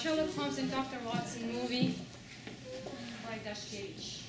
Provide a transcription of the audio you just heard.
Sherlock Holmes and Dr. Watson movie by Dash Gage.